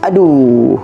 Aduh.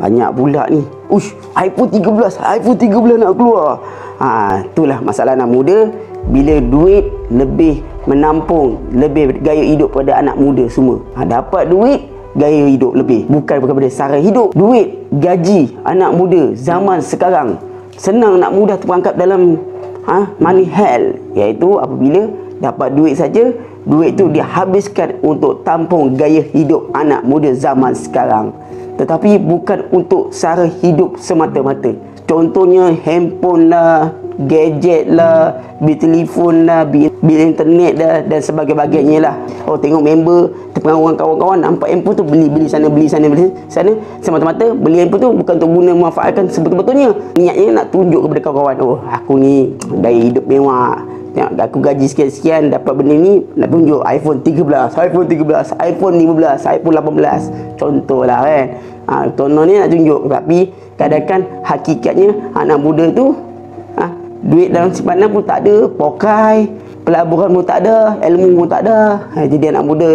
Banyak pula ni. Ush, iPhone 13. iPhone 13 nak keluar. Ha, itulah masalah anak muda. Bila duit lebih menampung, lebih gaya hidup pada anak muda semua. Ha, dapat duit, gaya hidup lebih. Bukan kepada sara hidup. Duit, gaji anak muda zaman sekarang. Senang nak mudah terperangkap dalam ha, money hell. Iaitu apabila dapat duit saja, duit tu dihabiskan untuk tampung gaya hidup anak muda zaman sekarang. Tetapi bukan untuk sara hidup semata-mata. Contohnya handphone lah gadget lah bil telefon lah bil, internet dah dan sebagainya lah. Oh tengok member terpengaruh kawan-kawan nampak handphone tu beli beli sana beli sana beli sana. Semata-mata beli handphone tu bukan untuk guna manfaatkan. Sebetul-betulnya niatnya nak tunjuk kepada kawan-kawan oh aku ni gaya hidup mewah Tengok aku gaji sekian-sekian dapat benda ni nak tunjuk iPhone 13, iPhone 13, iPhone 15, iPhone 18. Contohlah kan. Ha, contoh ni nak tunjuk tapi kadang-kadang hakikatnya anak muda tu ha, duit dalam simpanan pun tak ada, pokai, pelaburan pun tak ada, ilmu pun tak ada. Ha, jadi anak muda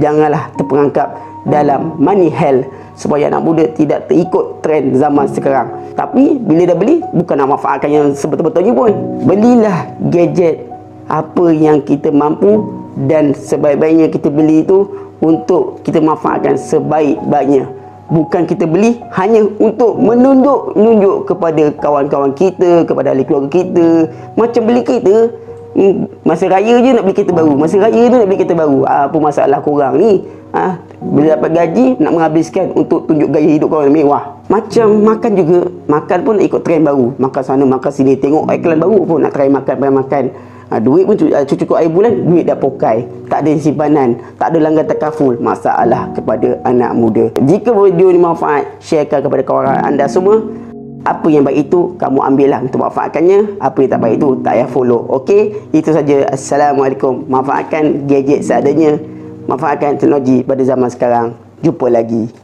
janganlah terperangkap dalam money hell supaya anak muda tidak terikut trend zaman sekarang. Tapi bila dah beli bukan nak manfaatkan yang sebetul-betulnya pun. Belilah gadget apa yang kita mampu dan sebaik-baiknya kita beli itu untuk kita manfaatkan sebaik-baiknya. Bukan kita beli hanya untuk menunjuk-nunjuk kepada kawan-kawan kita, kepada ahli keluarga kita. Macam beli hmm, masa raya je nak beli kereta baru. Masa raya tu nak beli kereta baru. Apa masalah korang ni? Ha? Bila dapat gaji, nak menghabiskan untuk tunjuk gaya hidup korang mewah. Macam makan juga, makan pun nak ikut trend baru. Makan sana, makan sini. Tengok iklan baru pun nak try makan, try makan. Ha, duit pun uh, cukup air bulan, duit dah pokai. Tak ada simpanan, tak ada langgan takaful. Masalah kepada anak muda. Jika video ini manfaat, sharekan kepada kawan anda semua. Apa yang baik itu, kamu ambillah untuk manfaatkannya. Apa yang tak baik itu, tak payah follow. Okey, itu saja. Assalamualaikum. Manfaatkan gadget seadanya. Manfaatkan teknologi pada zaman sekarang. Jumpa lagi.